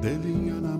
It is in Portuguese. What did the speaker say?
de linha na